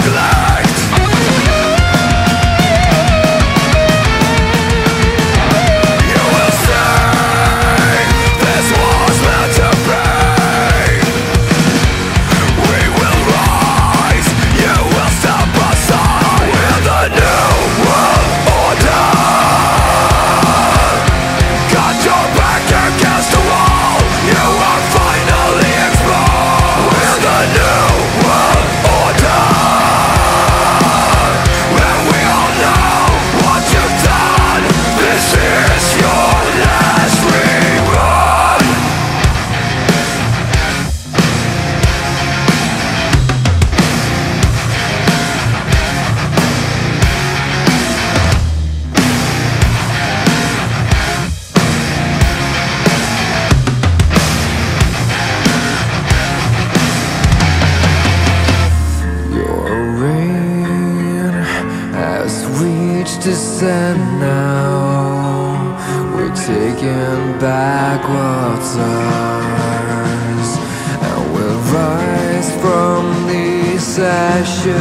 black. to send now. We're taking back what's ours And we'll rise from these ashes.